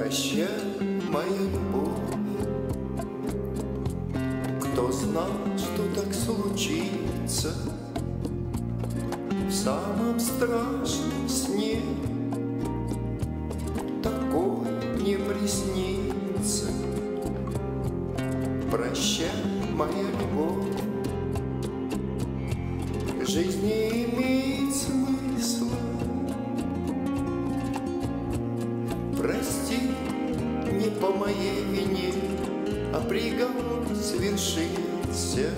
Прощай, моя любовь. Кто знал, что так случится В самом страшном сне? Такое не приснится. Прощай, моя любовь. Жизнь не имеет смысла по моей вине, а приговор свершился.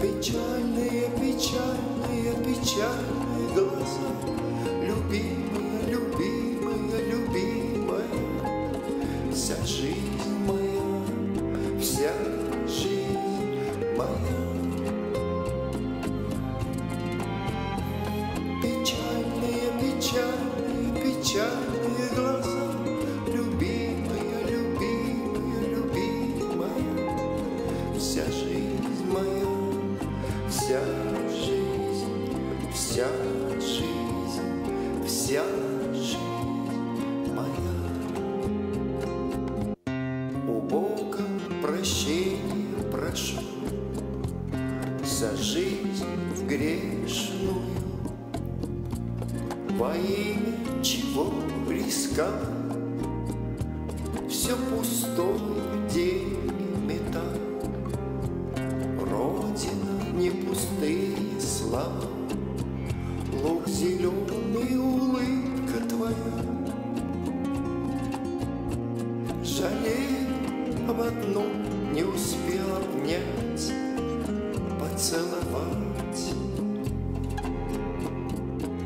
Печальные, печальные, печальные глаза, Любимая, любимая, любимая, Вся жизнь моя, вся жизнь моя. Печальные, печальные, печальные Вся жизнь моя, вся жизнь, вся жизнь, вся жизнь моя. У Бога прощения прошу За жизнь в грешную Во имя чего риска Все пустое слова Луг зеленый, улыбка твоя Жалею об одном не успел обнять, поцеловать.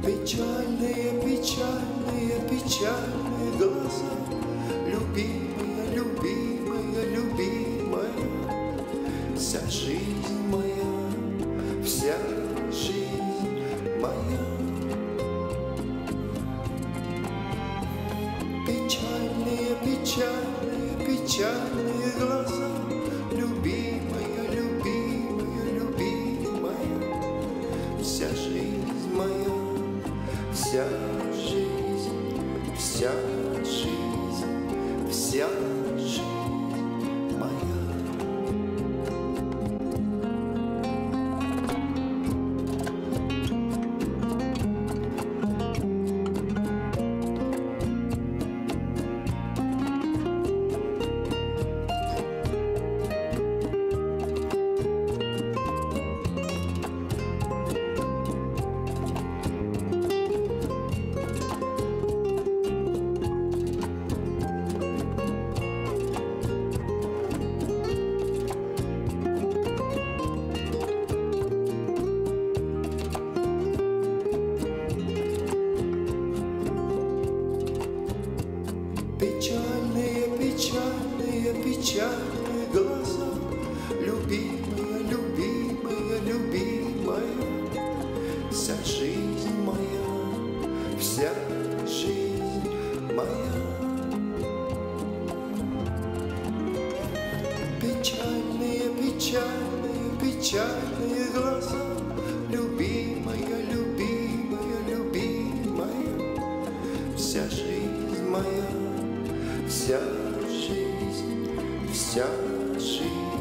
Печальные, печальные, печальные глаза, Любимая, любимая, любимая, Вся жизнь Печальные, печальные, глаза, Любимая, любимая, любимая, Вся жизнь моя, вся жизнь, вся жизнь, вся жизнь Печальные, печальные, печальные глаза, Любимая, любимая, любимая, Вся жизнь моя, вся жизнь моя. Печальные, печальные, печальные глаза, Любимая, любимая, любимая, Вся жизнь моя, вся жизнь, вся жизнь,